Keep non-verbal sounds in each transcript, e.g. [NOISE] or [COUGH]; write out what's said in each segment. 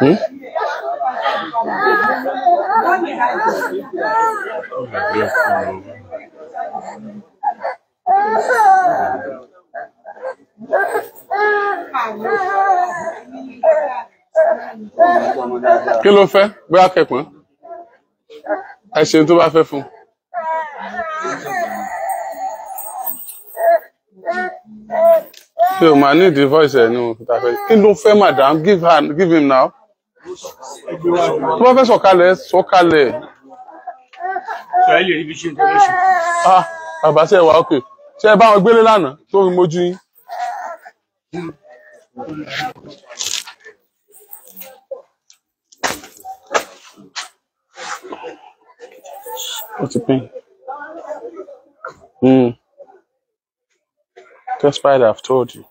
Hmm? kí ló fẹ́ bóyá kẹpọn ẹ ṣe tó bá fẹ́ fún un. ṣé o máa need the voice ẹ̀ ní òkúta fẹ́ kí ló fẹ́ madam give her give him now tó bá fẹ́ sọ̀kalẹ̀ sọ̀kalẹ̀ sọ ẹ lè rí bí ṣe intervention. ah bàbá ṣe wà ókè ṣe ẹ bá wọn gbélé lánàá tó fi mójú yín. What's the thing? Hmm. That's why I've told you.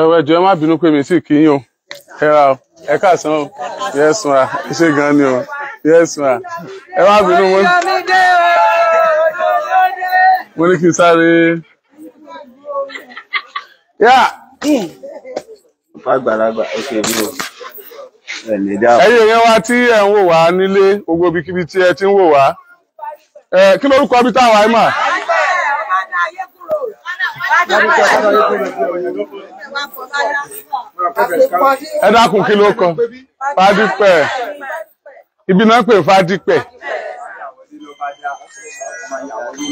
Ẹwẹ jọ̀ọ́ ẹ má bínú pé mi sì kí yín o. Ẹ ra o. Ẹ káàsán o. Yes ma. Ẹ ṣe gan ni o. Yes ma. Ẹ má bínú mo mo ní kí n sáré. Yá! Àgbàlagbà òkè mi ò ẹnì dáhùn. ẹ̀yin èèyàn wa tí ẹ ń wò wá nílé gbogbo ibikíbi tí ẹ ti ń wò wá. Ẹ kí lórúkọ bí táwa ẹ mà ẹ dákun kí ló kọ? Fadípẹ ibi náà pè fadípẹ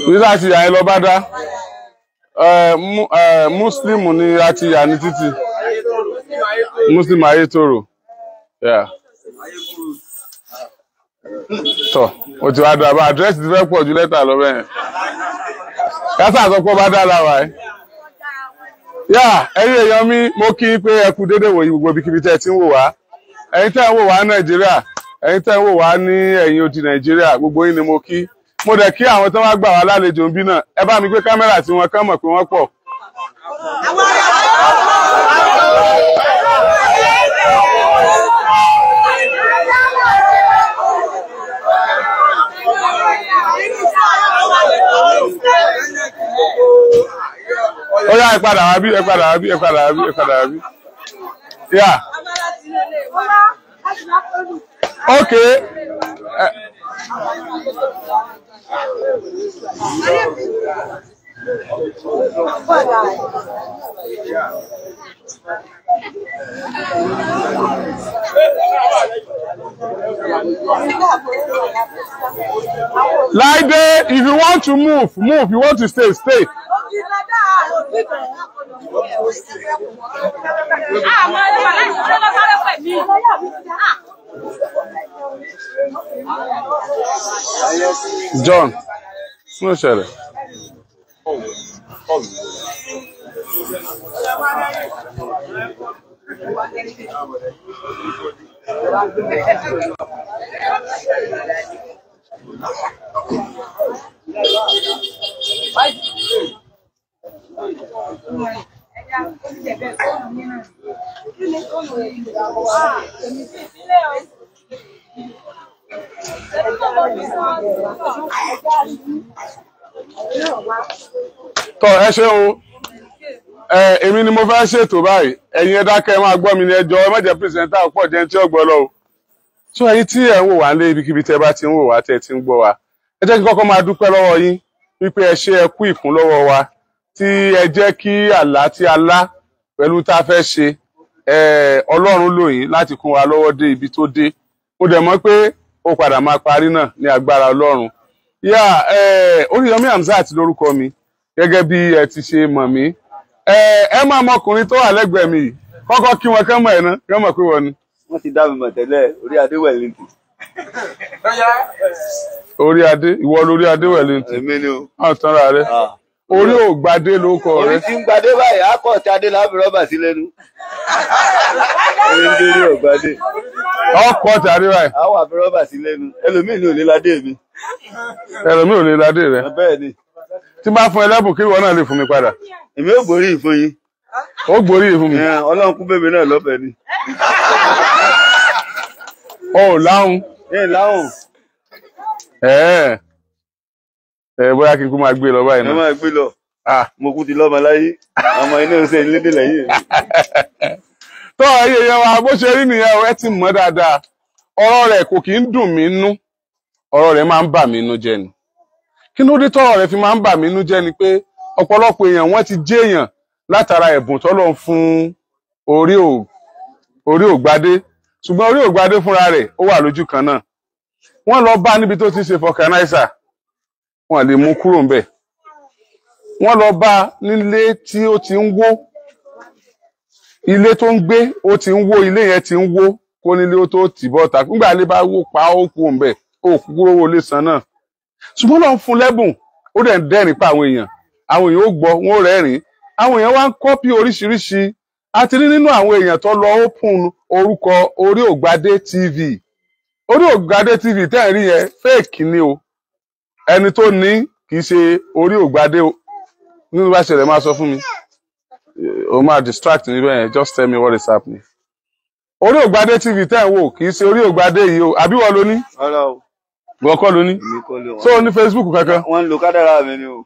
nígbà tí ìyá ẹ lọ bá dá. Ẹ, mú- ẹ, muslim ni a ti yà ní títì. Muslim ayétòrò tọ o ti wá dá bá àdírẹ́sì ti fẹ́ pọ̀ ju lẹ́tà lọ bẹ́ẹ̀ sọ pé ó bá dá láwa ẹ yá ẹ̀yin èèyàn mi mo kí pé ẹ kú dédé wòyí gbogbo ibikíbi tẹ́ ẹ ti ń wò wá. Ẹ̀yin tẹ́ ẹ ń wò wá nàìjíríà ẹ̀yin tẹ́ ẹ wò wá ní ẹ̀yìn odi nàìjíríà gbogbo yín ni mo kí. Mo dẹ̀ kí àwọn tó wá gbà wá lálejò ń bí náà. Ẹ bá mi gbé kámẹ́rà tí wọ́n kán mọ̀ pé wọ́n pọ̀ ó yá ẹ wá bí ẹ wá bí ẹ wá bí ẹ wá bí. Yá. Ok. Láìdé if you want to move move you want to stay stay. John fún ìṣẹ̀lẹ̀. Tọ ẹ ṣeun ẹ èmi ni mo fẹ́ ṣètò báyìí. Ẹ̀yin ẹ dákẹ́ ẹ máa gbọ́ mi ní ẹjọ́. Ẹ má jẹ́ pírẹsẹ̀ntà pọ̀ jẹ́ tí ó gbọ́ lọ o. Tó ẹ̀yin tí ẹ̀ ń wò wá nílé ibikíbi tẹ́ bá ti ń wò wá tẹ́ ti ń gbọ́ wa? Ẹ jẹ́ kí kọ́kọ́ máa dúpẹ́ lọ́wọ́ yín wípé ẹ ṣe ẹ kú ìkún lọ́wọ́ wa tí ẹ jẹ́ kí àlá tí a lá pẹ̀lú tá a fẹ́ ṣe Ọlọ́run lò yín láti kún wa lọ́wọ́ dé ibi tó dé. Mo dẹ̀ mọ̀ pé ó padà máa parí náà ní agbára Ọlọ́run. Yà ẹ Oríyọmí Hamzat lórúkọ mi gẹ́gẹ́ bí ẹ ti ṣe mọ̀ mí. Ẹ máa mọ ọkùnrin tó wà lẹ́gbẹ̀ẹ́ mi yìí. Kọ́kọ́ kí wọn kán mọ̀ ẹ ná kán mọ̀ pé wọn ni. Wọ́n ti dá mi mọ̀ tẹ́lẹ̀ orí adé wẹ̀lìntì orí adé ìwọ lórí adé wẹ̀lẹ́ntì èmi ni o. ọ̀ tanra rẹ Ah. orí ògbadé lórúkọ rẹ. Orí tí ń gbadé báyìí á kọ̀ tí adé láàbì rọ́bà sí lẹ́nu. orí ń ọ̀gbadé ọkọ̀ tàrí báyìí. Wà fi rọ́bà sí lẹ́nu. Ẹlòmíì òní ládé mi. mi ò lè ládé rẹ. Bẹ́ẹ̀ ni. Tí bá fún ẹ lẹ́bùn kí ìwọ náà lè fún mi padà. Èmi ò borí ìfún yín. Ó gbórí yìí fún mi. Ìyẹn ọlọ́run kú bèbè náà lọ́fẹ̀ẹ́ ni. ò láhùn. Ẹ láwọn ẹ ẹ bóyá kí n kú máa gbé lọ báyìí ẹ náà. máa gbé lọ. Ah, mo kú ti lọ́mọ láyé. Ọmọ iná ṣe ń lédè lẹ́yìn tó ẹyẹ yẹn wa bó ṣe rí nìyẹn o, ẹ ti mọ̀ dáadáa. Ọ̀rọ̀ rẹ̀ kò kì í dùn mí nú. Ọ̀rọ̀ rẹ̀ máa ń bà mí nú jẹ́ ni. Kí ló dé tọ́rọ̀ rẹ̀ fi máa ń bà mí nú jẹ́ ni pé ọ̀pọ̀lọpọ̀ èèyàn wọ́n ti jẹ́ èèyàn látara ẹ̀bùn tọ́lọ́ fún orí ò orí ògbadé ṣùgbọ́n orí ògbadé fúnra rẹ̀ ó wà lójú kan náà. Wọ́n lọ bá níbi tó ti ṣe fọkànáísà wọ́n lè mú kúrò ńbẹ̀ wọ́n lọ bá nílé tí ó ti ń wó. Ilé tó ń gbé ó ti ń wó ilé yẹn ti ń wó. Kó nílé ó tó tì bọ́ta nígbà ilé bá wó pa ó kú ńbẹ̀ ó kú kúrò wọlé san náà. Ṣùgbọ́n lọ́n fún lẹ́bùn. Ó dẹ̀ ń dẹ́rìn pa àwọn èèyàn. Àwọn èèyàn ó gbọ́ wọn ó rẹ́rìn àwọn èèyàn wá ń kọ́pì oríṣiríṣi. A ti nínú àwọn èèyàn tó lọ open orúkọ orí ògbadé tv orí ògbadé tv tẹ́ ẹ̀ yẹn fake ni o ẹni tó ní kì í ṣe orí ògbadé o. Nínú bá ṣẹlẹ̀ máa sọ fún mi. O máa distract mi bẹ́ẹ̀ just tell me what is happening. Orí ògbadé tv tẹ́ ẹ̀ wò kì í ṣe orí ògbadé yìí o. Àbí wọ́n ló ní? Wọ́n kọ́ ló ní? So ní facebook kankan? Wọ́n ń lo kádàrá mi ni o.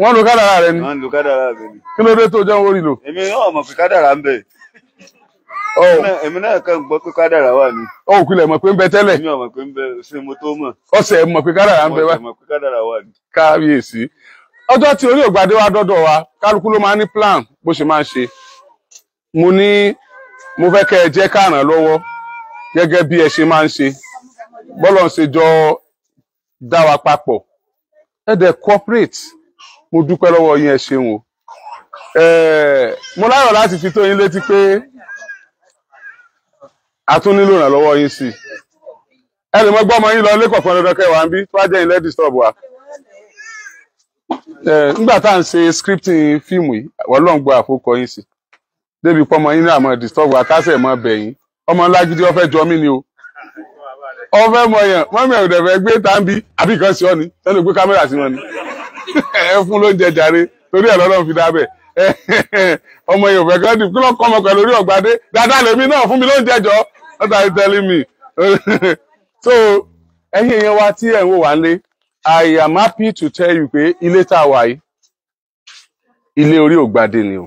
Wọ́n lo kádàrá rẹ ni? Wọ́n ń lo kádàrá mi ni. kí ló dé tó jẹun orí lò? Èmi náà mọ̀ pé kádàrá ń bẹ èmi náà kàn gbọ́ pé kádàrá wà ní. ọ òkú lẹ̀ mọ̀ pé ń bẹ tẹ́lẹ̀? Èmi ò mọ̀ pé ń bẹ ṣé mo tó mọ̀? Ọ̀sẹ̀ mọ̀ pé kádàrá ń bẹ wá. Mo mọ̀ pé kádàrá wà ní. kábíyèsí. Ọjọ́ tí orí ògbadé wa dọ́dọ̀ wa kálukú ló máa ń ní plan bó ṣe máa ń ṣe. Mo ní mo fẹ́ kẹ́ ẹ jẹ́ ká ràn lọ́wọ́ gẹ́gẹ́ bí ẹ ṣe máa ń ṣe. Bọ́lọ̀ ń ṣe jọ dá wa papọ̀. Ẹ dẹ̀ cooperate. Mo dúpẹ́ lọ́wọ́ yín ẹ ṣeun o. Eh, mo láyọ̀ láti fi tó yín létí pé a tún nílò ìrànlọ́wọ́ yín sí. I ẹ lè mọ yín lọ ilé kọ̀ọ̀kan dandan kẹwàá bí tó bá jẹ́ ilé disturb wa. Nígbà tá à ń ṣe scripting fíìmù yìí lọ́n gbọ́ àfọkọ yín sí. Débi pọ́ yín ní àmọ́ disturb wa kásẹ̀ mọ́ bẹ̀yìn ọmọ ńlá gidi ó fẹ́ jọ mí ni o. Ó fẹ́ mọ yẹn mọ́mí ẹ̀ ò dẹ̀ fẹ́ gbé tàbí àbí kan sí ọ ni? Tẹ́lẹ̀ gbé kámẹ́rà sí wọn ni? [LAUGHS] Ẹ fún lóúnjẹ jàre torí ẹ̀ lọ́dọ̀ fi dábẹ̀ [LAUGHS] ọmọ yẹn ò fẹ́ kán dì kí lọ́ọ́ kọ́ ọmọ pẹ̀lú orí ọ̀gbadé dáadáa lèmi náà fún mi lóúnjẹ jọ. What are telling me? [LAUGHS] So ẹ̀yin èèyàn wa tí ẹ̀ ń wò wá lé I am happy to tell you pé ilé tá a wà yìí ilé orí ògbadé ni o.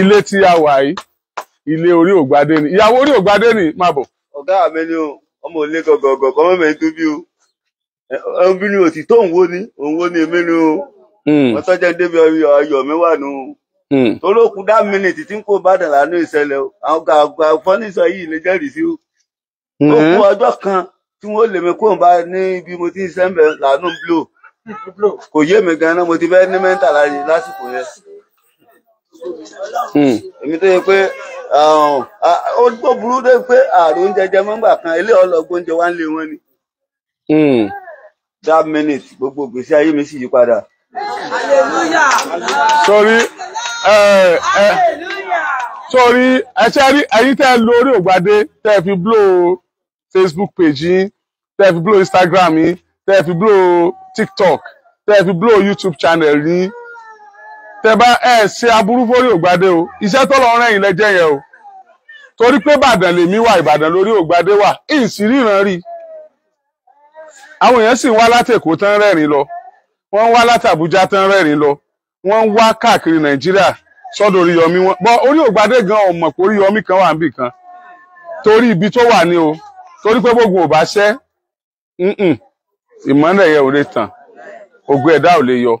Ilé tí a wà yìí ilé orí ògbadé ni. Ìyàwó orí ògbadé ni máa ọ̀gá mi ni o ọmọ òlé gọ̀gọ̀gọ̀ kọ́ mọ́mọ́ tó bí o ni òtí tó ń wó ni òun wó ni èmi ni o. Wọ́n tọ́jà débi ọyọ ayọ̀ mi wà nù. Mm, torí òkú dá mínítì tí ń kó bá dàlá ní ìṣẹ̀lẹ̀ o. Àwọn gàgbà fọ́nísọ yìí lè jẹ́rìí sí o. Ó kú mhm. ọjọ́ kan tí wọ́n lè mi kó n bá ní bí mo ti ń sẹ́ńbẹ̀ làánú blo kò yé mi ganan mo ti fẹ́ ní mẹ́ńtà lásìkò yẹn. Èmi tó yẹ pé ó burú dé pé ààrùn oúnjẹ jẹ mọ́ngbà kan ilé ọlọ́gbọ́n oúnjẹ wá ń lé wọn ni. That minute gbogbo ìgbésí ayé mi sì yí padà. Sórí ẹ ẹ sórí ẹṣẹ rí ẹ̀yin tẹ́ ẹ lo orí ògbadé tẹ́ ẹ fi blow facebook page yín tẹ́ ẹ fi blow instagram yín tẹ́ ẹ fi blow tiktok tẹ́ ẹ fi blow youtube channel yín. Tẹ́ bá ẹ ṣe aburú fórí ògbadé o. Iṣẹ́ tó lọ rán yín lẹjẹ yẹn o. Torí pé ìbàdàn lèmi wà ìbàdàn lórí ògbadé wà. Ìsíríran rí àwọn èèyàn sì ń wá láti èkó tán rẹ́rìn lọ. Wọ́n ń wá láti àbújá tán rẹ́rìn lọ. Wọ́n ń wá káàkiri nàìjíríà sọ́dọ̀ oríyọmí wọn. Bọ́ orí ògbadé gan ọmọ pé oríyọmí kan wà níbì kan. Torí ibi tó wà ní o. Torí pé gbogbo ò bá ṣẹ́ ìmọ́lẹ̀ yẹn ò tàn. Ògùn ẹ̀dá ò lè yọ.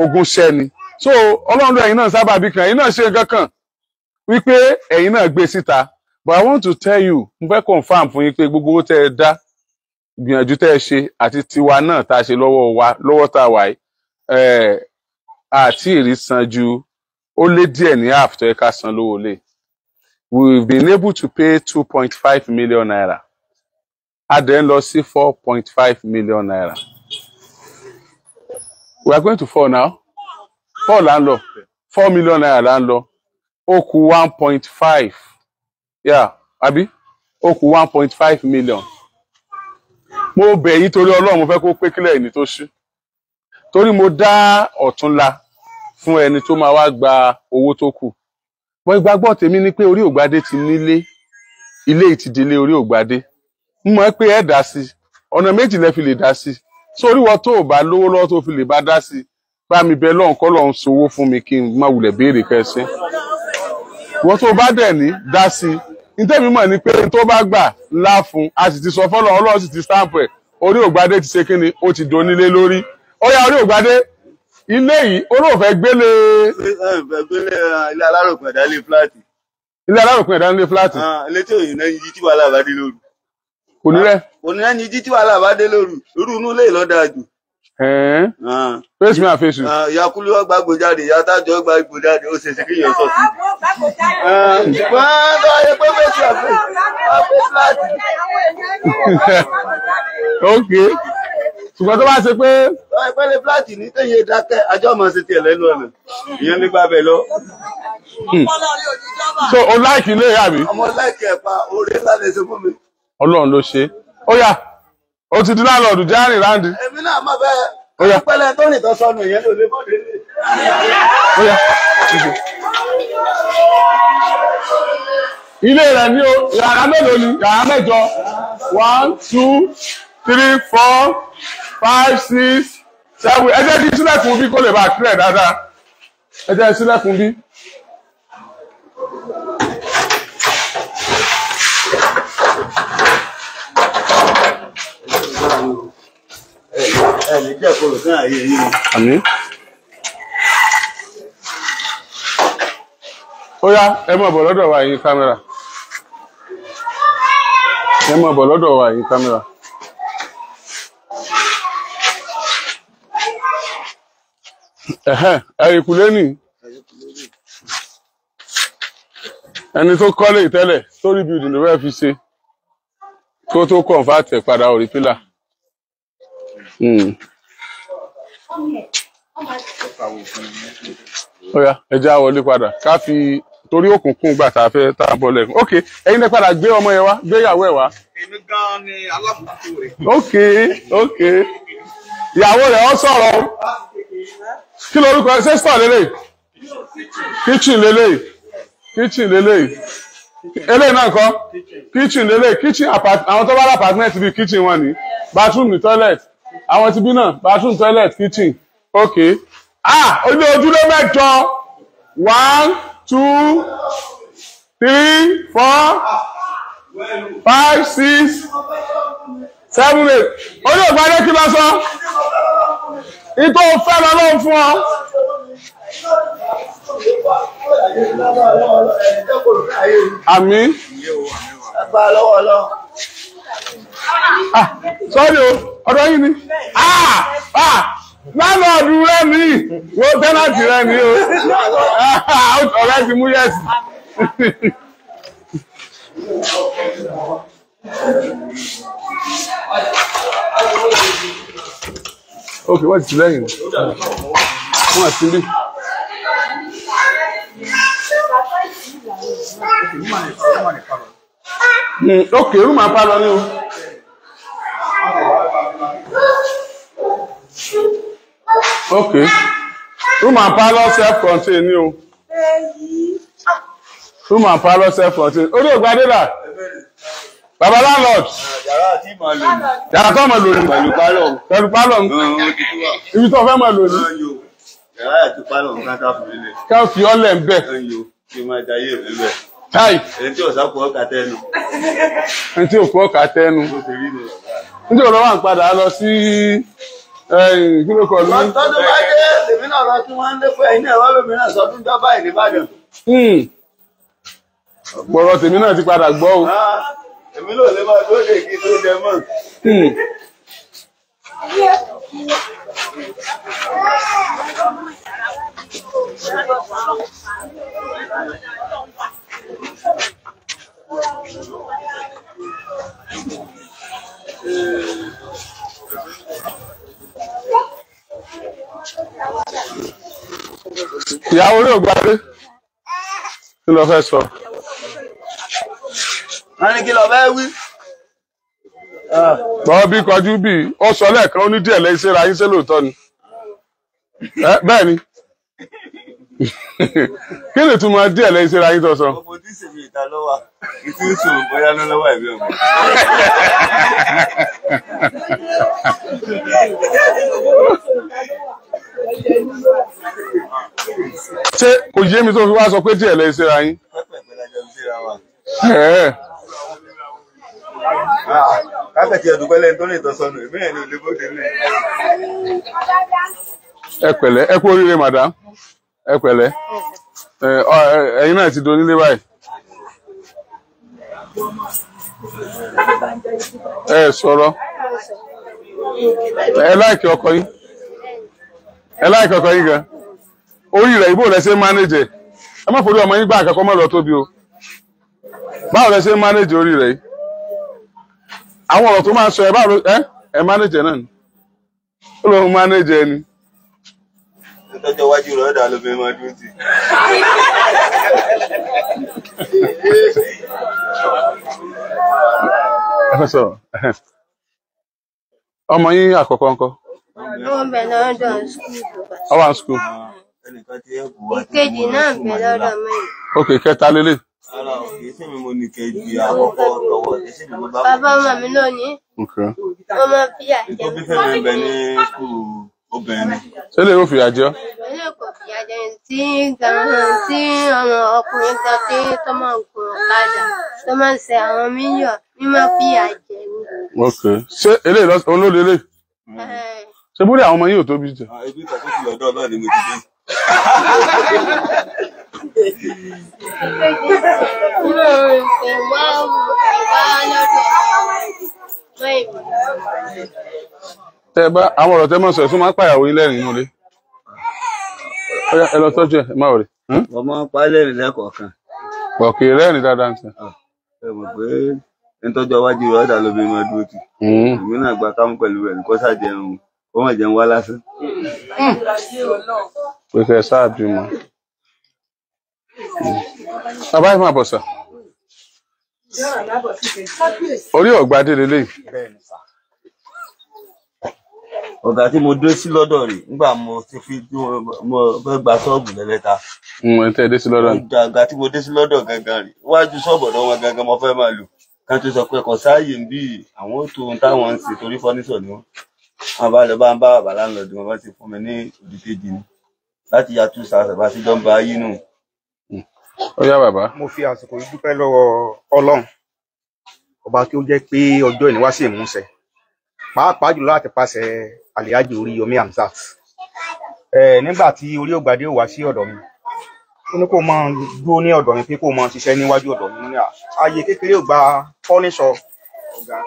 Ogun ṣẹ́ ni. So ọlọ́run ẹ̀yin náà sábà bí kan. Ẹ̀yin náà ṣe nǹkan kan wípé ẹ̀yin náà gbé síta. But I want to tell you mo fẹ́ confam fún yín pé gbogbo owó tẹ́ ẹ dá gbìyànjú tẹ́ ẹ ṣe àti tiwa náà tá a ṣe lọ́wọ́ wa lọ́wọ́ tá a wà yìí àti ìrí san ju ó lé díẹ̀ ní half tó ká san lówó lé we've been able to pay two point five million naira. A dẹ̀ ń lọ sí four point five million naira. We are going to four now. Four là ń lọ. Four million naira là ń lọ. Ó one point five. Yeah àbí? Ó kù one point five million mo bẹ̀ yín torí ọlọ́run mo fẹ́ kó pé ẹni tó ṣú. Torí mo dá ọ̀túnla fún ẹni tó máa wá gba owó tó kù. Wọ́n ìgbàgbọ́ tèmi ni pé orí ògbádé ti nílé. Ilé ìtìdílé orí ògbádé. Ń mọ̀ pé ẹ̀ dá sí ọ̀nà méjì lẹ fi lè dá sí sórí wọ́n tó ò bá lówó lọ́wọ́ tó fi lè bá dá sí bá mi bẹ lọ́hùn kọ́ lọ́hùn sowó fún mi kí n má wulẹ̀ béèrè kẹsẹ́. Wọ́n tó bá dẹ̀ ní dá sí nítẹ̀mí mọ̀ ni pé tó bá gbà ńlá fún a sì ti sọ fọ́lọ́ ọlọ́run sì ti stamp ẹ̀. Orí ògbádé ti ṣe kí ni ó ti donílé lórí. Ó yá orí ògbádé ilé yìí olóòfẹ́ gbélé. Ilé aláròpin ẹ̀dá ilé fúláàtì. Ilé aláròpin ẹ̀dá nílé fúláàtì. Ilé tí òyìn náà yí tí wàhálà bá dé lóru. Kò ní rẹ̀. Òní náà yí tí wàhálà bá dé lóru. Irú inú ilé ìlọ́dà jù face me and face. You. ìyá kúlú ọgbà gbòjáde ìyá tájọ ọgbà gbòjáde ó ṣe ṣe kéèyàn sọ sí. ṣùgbọ́n tó ayé pé fèsì àfẹ́ àfẹ́ fúláàtì ok. Ṣùgbọ́n tó bá ṣe pé pẹ́lẹ́ fúláàtì ní téye dákẹ́ ajọ́ máa ṣe tiẹ̀ lẹ́nu ọ̀nà. Ìyẹn nígbà bẹ̀ lọ. so o láìkì ilé yà mí ọmọ láìkẹ́ ẹ̀pa oore ńlá lè ṣe fún mi. ọlọ́run ló ṣe. Ó yá o ti di láńlọ́ọ̀dù járìn ráńdì èmi náà máa bẹ Ó yá. pẹ́lẹ́ tó tó sọnù ìyẹn ló lè bọ́ délé. ó yá. ilé rẹ̀ ní o yàrá mélòó ni yàrá mẹ́jọ one two three four five six seven ẹ jẹ́ kí sílẹ̀kùn bí kó lè bá a clear dáadáa ẹ jẹ́ sílẹ̀kùn bí. Ẹ ní jẹ́ kó lò fún àyè yìí o. Àmín. Ó yá, ẹ mọ̀ bọ̀ lọ́dọ̀ wa yìí kámẹ́rà. Ẹ mọ̀ bọ̀ lọ́dọ̀ wa yìí kámẹ́rà. Ẹ̀hẹ́n, ẹ̀yìnkùlé nì. Ẹni tó kọ́lé ìtẹ́lẹ̀, story building ló fẹ́ fi ṣe. Kó tó convert ẹ̀ padà orí pílà. Ó yá ẹjẹ á wọlé padà. Ká fi torí òkùnkùn gbà tá a fẹ́ tá a bọ́ lẹ́kùn. Ok ẹ̀yin lẹ padà gbé ọmọ yẹn wá gbé ìyàwó ẹ̀ wá. Èmi gan ni alábùkù rẹ̀. ok ok. Ìyàwó rẹ̀ ọ sọ̀rọ̀. O. kí lorúkọ ẹ sẹ́sítọ̀ lélẹ̀? Kitchen lélẹ̀. Kitchen lélẹ̀. Eléyìí náà kọ́? Kitchen lélẹ̀. Kitchen apart àwọn tó bá rà apartment bíi kitchen wọn ni. Bathroom ní toilet àwọn tí bí náà bathroom toilet kitchen. Ok. Ah ojú ojúlé mẹ́jọ. One two three four five six seven eight. Orí ògbádé kí lọ sọ? Ìtò fẹ́ lọ lọ́wọ́ fún ọ. ah sọ́ọ́dì o ọ̀dọ̀ yìí ni ah ah lánàádù rẹ ní wo tẹ́nàtì rẹ ní o Ah, ọ̀rẹ́ ti mú yẹ̀sì. ok wọ́n ti lẹ́yìn wọ́n ti rí. Hmm, ok rúmà pálọ ní o. ok rúmà pálọ self contained ní o rúmà pálọ self contained orí ògbádé là baba landlord Yàrá àti ìmọ̀ lò ní. yàrá tó mọ̀ lónìí Pẹ̀lú pálọ̀. pẹ̀lú pálọ̀ wà. ibi tó fẹ́ Máa ń yo. Yàrá àti pálọ̀ ń káká fún ilé. ká fi ọ́lẹ̀ ń bẹ̀ yo. Kí máa jayé rẹ̀ lẹ̀. táì Ẹni tí ọ̀sá kù ọkà tẹnu. ẹni tí òkú ọkà tẹnu ni. nítorí ọ̀rọ̀ wà ń padà lọ sí kí ló kọ ní. Tọ́jú bá dé, lèmi náà lọ tí wọ́n ń lé pé ẹ̀yin náà wá bèbí náà sọdún jọba ẹ̀ nìbàdàn. Hmm. gbọ́rọ̀ tèmi náà ti padà gbọ́ o Ah, èmi náà lè máa dúró de kí tó jẹ mọ́. Hmm. Ìyàwó rẹ̀ ò gbadé kí ló fẹ́ sọ? Wọ́n ní kí lọ fẹ́ wí. gbọ́ bí kọjú bí ó sọ lẹ́ẹ̀kan ó ní díẹ̀ lẹ́yìn síra yín ṣé lóòótọ́ ni? Bẹ́ẹ̀ ni [LAUGHS] kí ni túmọ̀ díẹ̀ lẹ́yìn síra yín tó sọ gbogbo tí sèmi ìta wà ìtú ìṣòro bóyá ló lọ́wọ́ ẹ̀mí ọ̀mọ́. ṣé kò yé mi tó fi wá sọ pé díẹ̀ lẹ́yìn síra yín pẹ́pẹ́pẹ́ lájọ ń síra wa. Ẹ̀ẹ́, kákàtí ẹ̀dùnkẹ́ lẹ́ni tó lè tọ́ sọnù èmi ẹ̀ ní olè bóde ní. ẹ pẹ̀lẹ́ ẹ kú oríire madam ẹ pẹ̀lẹ́ náà ti donílé báyìí. Ẹ sọ̀rọ̀. Ẹ láìkí ọkọ yín. Ẹ láìkí ọkọ yín gan. Orí rẹ̀ ibo rẹ̀ ṣe ń mánéjẹ ẹ? Má forí ọmọ yín gbà àkọ́kọ́ mọ́ lọ tóbi o. Báwo lẹ ṣe ń mánéjẹ orí rẹ̀ yìí? Àwọn ọ̀rọ̀ tó máa ń sọ ẹ báwo ẹ mánéjẹ náà ni. Ó lóun mánéjẹ ni ìtọ́jọ́ iwájú rẹ̀ ọ̀dà ló fi máa dúró fẹ́ sọ̀rọ̀. Ọmọ yín àkọ́kọ́ ńkọ́? Wọ́n bẹ̀ lọ́dọ̀ skul kù wá. Ìkejì náà bẹ̀ lọ́dọ̀ mẹ́rin. ok kẹta lélẹ̀ ara ò kì í sèmi mo ní kejì àkọ́kọ́ tọwọ́ kì í sèmi mo bá Bàbá ọmọ mi náà ní ok. Wọ́n máa fi àjẹ. Tó bí fẹ́mi bẹ ní skul obìnrin. ṣé lè yóò fìyà jẹ ọ́? Ilé kò fi àjẹ tí tí ọmọ ọkùnrin kan tí tó máa ń gun ọ̀kadà tó máa ń ṣe àwọn mílíọ̀nù ní máa fi àjẹ mi. ok ṣé eléyìí lọ eléyìí Ẹ̀, ṣé bórí àwọn ọmọ yín ò tóbi jẹ Ah, ti lọ́dọ̀ náà ni mo ti dé. Lọ́dọ̀ mẹ́rin. Tẹ bá àwọn ọ̀rọ̀ tẹ mọ̀ sọ ẹ̀sùn máa ń pàyàwó yín lẹ́rìn inú ilé ẹ lọ tọ́jú ẹ ẹ má wọlé wọ́n máa ń pálẹ̀ rìn lẹ́kọ̀ọ̀kan. ọ̀kì rẹ́rìn dáadáa ń sẹ. ẹ mọ̀ pé ìtọ́jọ́ iwájú rẹ̀ ọ̀dà ló fi máa dúró tì. èmi náà gba kámú pẹ̀lú rẹ̀ kó ṣàjẹun kó má jẹun wá lásán. kẹ sáà bímọ. bàbá yìí máa bọ̀ sà orí ọ̀gbadé lélẹ́yìí ọ̀gá tí mo dé sí lọ́dọ̀ rẹ̀ nígbà mo ti fi tí mo fẹ́ gba ṣọ́ọ̀bù lẹ́lẹ́ta. ẹ̀ tẹ́ ẹ dé sí lọ́dọ̀ ni. ọ̀gá tí mo dé sí lọ́dọ̀ gangan rẹ̀ iwájú ṣọ́ọ̀bù ọ̀dọ̀ wọn gangan mo fẹ́ máa lò kan tó sọ pé kò sáàyè ń bí àwọn tó ohun táwọn ń ṣe torí fọ́nísọ̀ ni wọ́n. wọn bá lọ bá ń bá bàbá láńlọ́ọ̀dù wọn bá ti fún mi ní òdìkejì ni láti ya jọ ń ba ayé nù. ó yá bàbá mo fi àsìkò yìí dúpẹ́ lọ́wọ́ ọlọ́run ọba tí ó jẹ́ pé ọjọ́ ìní wá sí ìmúṣẹ pàápàá jùlọ láti pàṣẹ àlìyájì orí yomi hamzat. Nígbà tí orí ògbàdé wá sí ọ̀dọ̀ mi. Ó ní kó máa dúró ní ọ̀dọ̀ mi pé kó máa ṣiṣẹ́ níwájú ọ̀dọ̀ mi. Ní ààyè kékeré ò gba fọ́níṣọ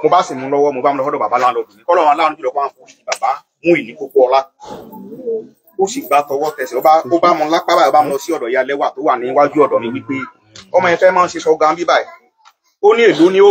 mo bá sì mú lọ́wọ́ mo bá mú lọ́dọ̀ bàbá láńlọ́ọ̀dù mi. Kọ́lọ́run aláàánú jùlọ kó àwọn kò bàbá mú ìní kókó ọlá. Ó sì gbà tọwọ́ tẹsẹ̀. Ó bá mu lápá báyìí ó bá mu lọ sí ọ̀dọ̀ ìyá lẹ́wà tó wà níwájú ọ̀dọ̀ mi wípé ọmọ yẹn fẹ́ máa ń ṣe sọ gan bíbáyìí ó ní èlò ni ó